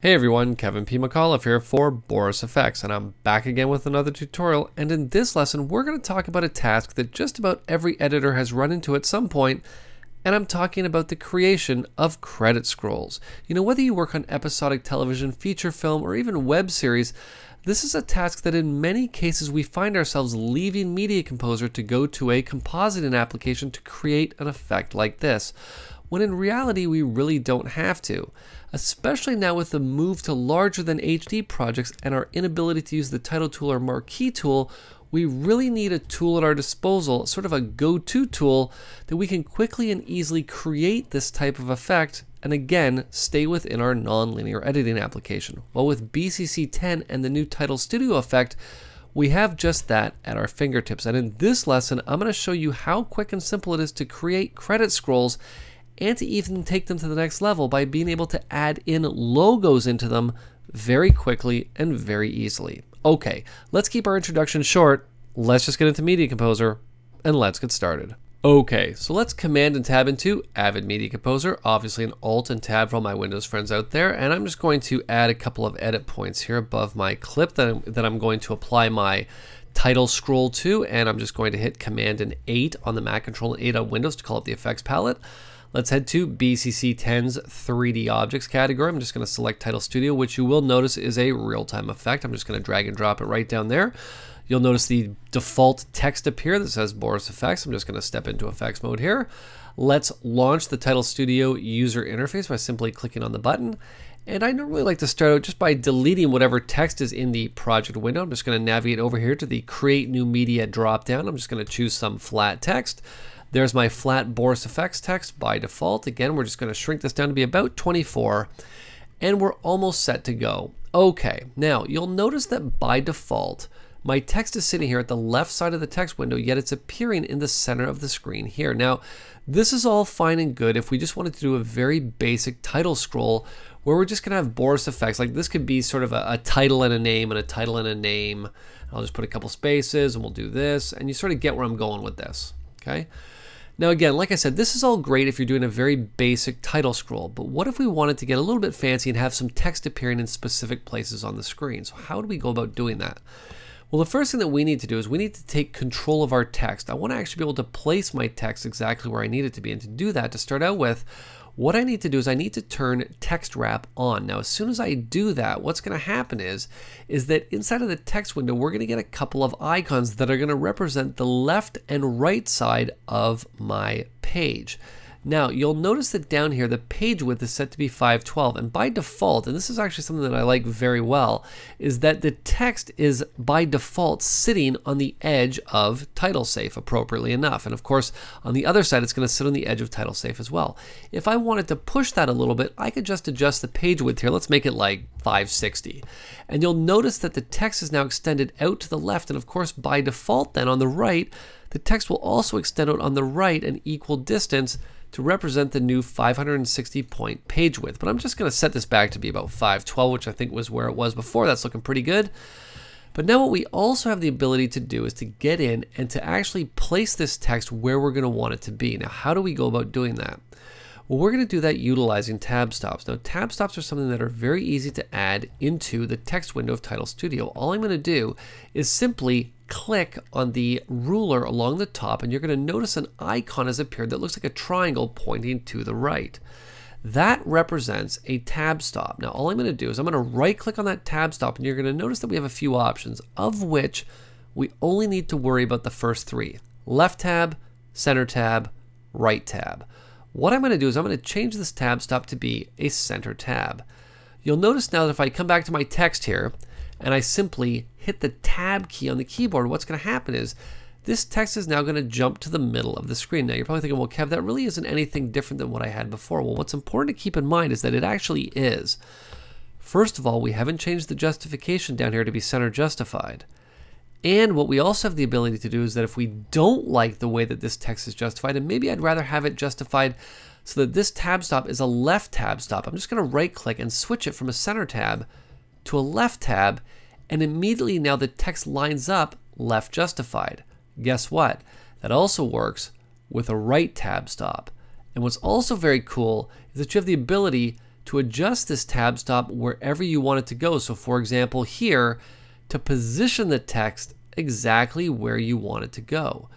Hey everyone, Kevin P. McAuliffe here for Boris FX, and I'm back again with another tutorial, and in this lesson we're going to talk about a task that just about every editor has run into at some point, and I'm talking about the creation of credit scrolls. You know, whether you work on episodic television, feature film, or even web series, this is a task that in many cases we find ourselves leaving Media Composer to go to a compositing application to create an effect like this, when in reality we really don't have to especially now with the move to larger than HD projects and our inability to use the title tool or marquee tool, we really need a tool at our disposal, sort of a go-to tool that we can quickly and easily create this type of effect and again, stay within our nonlinear editing application. Well, with BCC 10 and the new Title Studio effect, we have just that at our fingertips. And in this lesson, I'm going to show you how quick and simple it is to create credit scrolls and to even take them to the next level by being able to add in logos into them very quickly and very easily. Okay, let's keep our introduction short. Let's just get into Media Composer and let's get started. Okay, so let's Command and Tab into Avid Media Composer, obviously an Alt and Tab for all my Windows friends out there, and I'm just going to add a couple of edit points here above my clip that I'm, that I'm going to apply my title scroll to, and I'm just going to hit Command and 8 on the Mac Control and 8 on Windows to call up the effects palette. Let's head to BCC 10's 3D Objects category. I'm just going to select Title Studio, which you will notice is a real-time effect. I'm just going to drag and drop it right down there. You'll notice the default text appear that says Boris FX. I'm just going to step into effects mode here. Let's launch the Title Studio user interface by simply clicking on the button. And I normally like to start out just by deleting whatever text is in the project window. I'm just going to navigate over here to the Create New Media dropdown. I'm just going to choose some flat text. There's my flat Boris FX text by default. Again, we're just going to shrink this down to be about 24 and we're almost set to go. Okay, now you'll notice that by default, my text is sitting here at the left side of the text window, yet it's appearing in the center of the screen here. Now, this is all fine and good if we just wanted to do a very basic title scroll where we're just going to have Boris FX. Like this could be sort of a, a, title and a name and a title and a name. I'll just put a couple spaces and we'll do this. And you sort of get where I'm going with this. Okay. Now again, like I said, this is all great if you're doing a very basic title scroll, but what if we wanted to get a little bit fancy and have some text appearing in specific places on the screen? So how do we go about doing that? Well, the first thing that we need to do is we need to take control of our text. I want to actually be able to place my text exactly where I need it to be. And to do that, to start out with, what I need to do is I need to turn text wrap on. Now, as soon as I do that, what's going to happen is, is that inside of the text window, we're going to get a couple of icons that are going to represent the left and right side of my page. Now, you'll notice that down here, the page width is set to be 512. And by default, and this is actually something that I like very well, is that the text is by default sitting on the edge of title safe appropriately enough. And of course, on the other side, it's going to sit on the edge of title safe as well. If I wanted to push that a little bit, I could just adjust the page width here. Let's make it like 560. And you'll notice that the text is now extended out to the left. And of course, by default then on the right, the text will also extend out on the right an equal distance to represent the new 560 point page width. But I'm just going to set this back to be about 512, which I think was where it was before. That's looking pretty good. But now what we also have the ability to do is to get in and to actually place this text where we're going to want it to be. Now, how do we go about doing that? Well, we're going to do that utilizing tab stops. Now, tab stops are something that are very easy to add into the text window of Title Studio. All I'm going to do is simply click on the ruler along the top and you're going to notice an icon has appeared that looks like a triangle pointing to the right. That represents a tab stop. Now all I'm going to do is I'm going to right click on that tab stop and you're going to notice that we have a few options of which we only need to worry about the first three. Left tab, center tab, right tab. What I'm going to do is I'm going to change this tab stop to be a center tab. You'll notice now that if I come back to my text here and I simply hit the tab key on the keyboard, what's going to happen is this text is now going to jump to the middle of the screen. Now you're probably thinking, well, Kev, that really isn't anything different than what I had before. Well, what's important to keep in mind is that it actually is. First of all, we haven't changed the justification down here to be center justified. And what we also have the ability to do is that if we don't like the way that this text is justified, and maybe I'd rather have it justified so that this tab stop is a left tab stop, I'm just going to right click and switch it from a center tab to a left tab, and immediately now the text lines up left justified. Guess what? That also works with a right tab stop. And what's also very cool is that you have the ability to adjust this tab stop wherever you want it to go. So for example, here, to position the text exactly where you want it to go.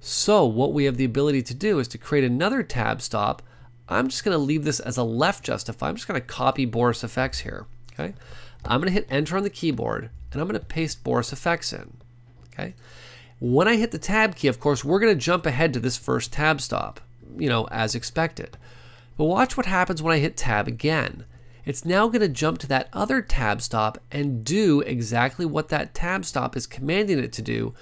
So what we have the ability to do is to create another tab stop. I'm just going to leave this as a left justify. I'm just going to copy Boris FX here. Okay. I'm going to hit enter on the keyboard and I'm going to paste Boris FX in. Okay. When I hit the tab key, of course, we're going to jump ahead to this first tab stop, you know, as expected. But watch what happens when I hit tab again. It's now going to jump to that other tab stop and do exactly what that tab stop is commanding it to do,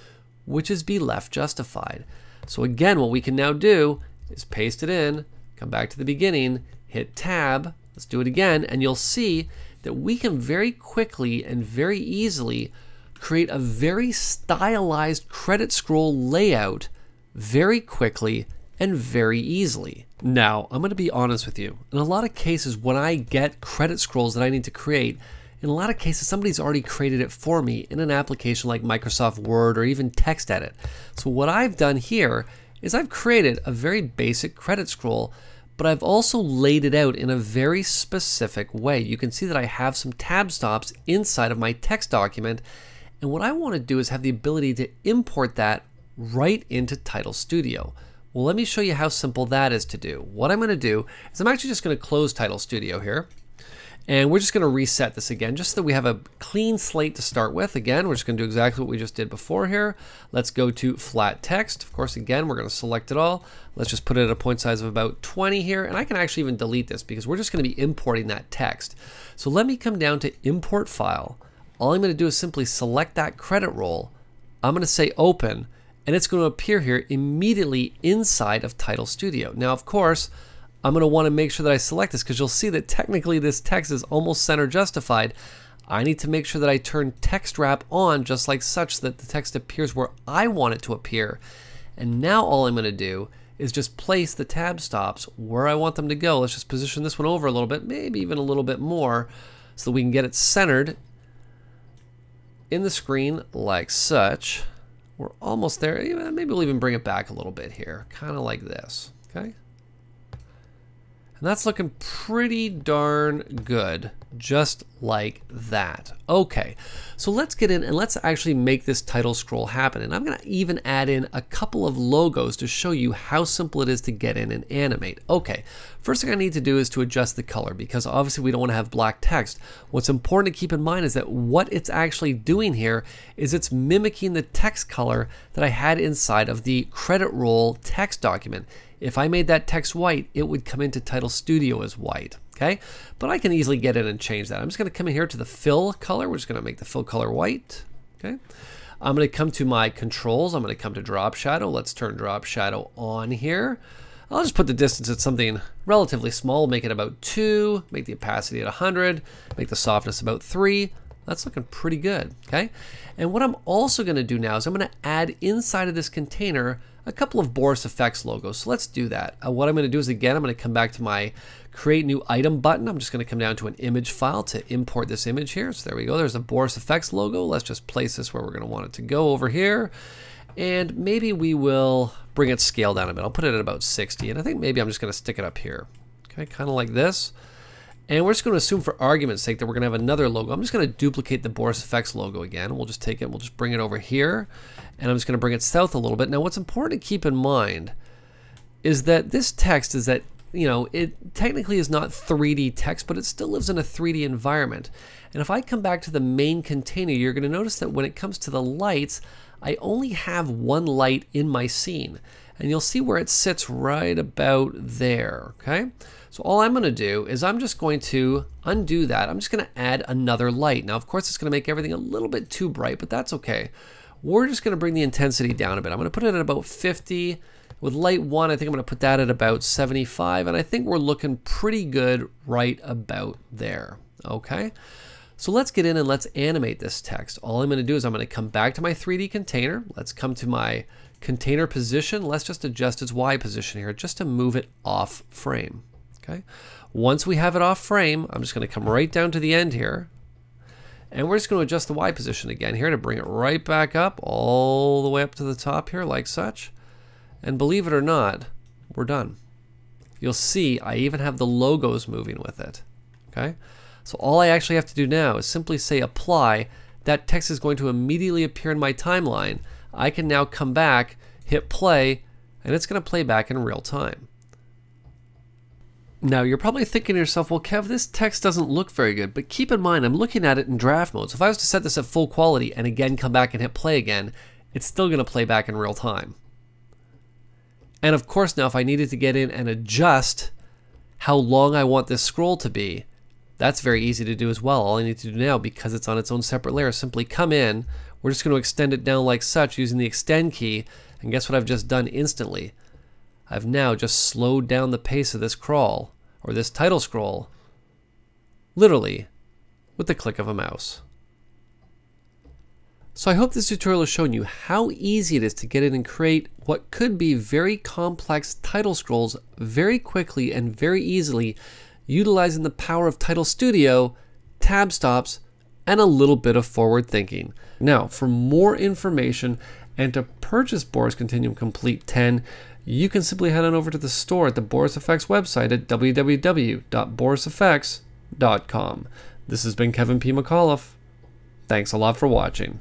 which is be left justified. So again, what we can now do is paste it in, come back to the beginning, hit tab, let's do it again, and you'll see that we can very quickly and very easily create a very stylized credit scroll layout very quickly and very easily. Now, I'm going to be honest with you. In a lot of cases, when I get credit scrolls that I need to create, in a lot of cases, somebody's already created it for me in an application like Microsoft Word or even TextEdit. So what I've done here is I've created a very basic credit scroll, but I've also laid it out in a very specific way. You can see that I have some tab stops inside of my text document, and what I want to do is have the ability to import that right into Title Studio. Well, let me show you how simple that is to do. What I'm going to do is I'm actually just going to close Title Studio here. And we're just going to reset this again, just so that we have a clean slate to start with. Again, we're just going to do exactly what we just did before here. Let's go to flat text. Of course, again, we're going to select it all. Let's just put it at a point size of about 20 here. And I can actually even delete this because we're just going to be importing that text. So let me come down to import file. All I'm going to do is simply select that credit roll. I'm going to say open and it's going to appear here immediately inside of Title Studio. Now, of course, I'm going to want to make sure that I select this because you'll see that technically this text is almost center justified. I need to make sure that I turn text wrap on just like such that the text appears where I want it to appear. And now all I'm going to do is just place the tab stops where I want them to go. Let's just position this one over a little bit, maybe even a little bit more so that we can get it centered in the screen like such. We're almost there. Eh, maybe we'll even bring it back a little bit here, kind of like this, okay? And that's looking pretty darn good, just like that. Okay, so let's get in and let's actually make this title scroll happen. And I'm gonna even add in a couple of logos to show you how simple it is to get in and animate. Okay, first thing I need to do is to adjust the color because obviously we don't wanna have black text. What's important to keep in mind is that what it's actually doing here is it's mimicking the text color that I had inside of the credit roll text document. If I made that text white, it would come into Title Studio as white. Okay, but I can easily get in and change that. I'm just going to come in here to the fill color. We're just going to make the fill color white. Okay, I'm going to come to my controls. I'm going to come to drop shadow. Let's turn drop shadow on here. I'll just put the distance at something relatively small, make it about 2, make the opacity at 100, make the softness about 3. That's looking pretty good, okay? And what I'm also going to do now is I'm going to add inside of this container a couple of Boris FX logos. So let's do that. Uh, what I'm going to do is again, I'm going to come back to my create new item button. I'm just going to come down to an image file to import this image here. So there we go. There's a Boris FX logo. Let's just place this where we're going to want it to go over here. And maybe we will bring its scale down a bit. I'll put it at about 60. And I think maybe I'm just going to stick it up here. Okay, kind of like this. And we're just going to assume for argument's sake that we're going to have another logo. I'm just going to duplicate the Boris FX logo again. We'll just take it, we'll just bring it over here. And I'm just going to bring it south a little bit. Now what's important to keep in mind is that this text is that, you know, it technically is not 3D text, but it still lives in a 3D environment. And if I come back to the main container, you're going to notice that when it comes to the lights, I only have one light in my scene. And you'll see where it sits right about there, okay? So all I'm going to do is I'm just going to undo that. I'm just going to add another light. Now, of course, it's going to make everything a little bit too bright, but that's okay. We're just going to bring the intensity down a bit. I'm going to put it at about 50. With light 1, I think I'm going to put that at about 75, and I think we're looking pretty good right about there. Okay? So let's get in and let's animate this text. All I'm going to do is I'm going to come back to my 3D container. Let's come to my container position. Let's just adjust its Y position here just to move it off frame. Okay. Once we have it off frame, I'm just going to come right down to the end here. And we're just going to adjust the Y position again here to bring it right back up all the way up to the top here like such. And believe it or not, we're done. you'll see I even have the logos moving with it. Okay? So all I actually have to do now is simply say apply. That text is going to immediately appear in my timeline. I can now come back, hit play, and it's going to play back in real time. Now, you're probably thinking to yourself, well, Kev, this text doesn't look very good, but keep in mind, I'm looking at it in draft mode. So if I was to set this at full quality and again come back and hit play again, it's still going to play back in real time. And of course, now if I needed to get in and adjust how long I want this scroll to be, that's very easy to do as well. All I need to do now, because it's on its own separate layer, is simply come in. We're just going to extend it down like such using the extend key. And guess what I've just done instantly? I've now just slowed down the pace of this crawl, or this title scroll, literally, with the click of a mouse. So I hope this tutorial has shown you how easy it is to get in and create what could be very complex title scrolls very quickly and very easily utilizing the power of Title Studio, tab stops, and a little bit of forward thinking. Now, for more information and to purchase Boris Continuum Complete 10, you can simply head on over to the store at the Boris FX website at www.borisfx.com. This has been Kevin P. McAuliffe. Thanks a lot for watching.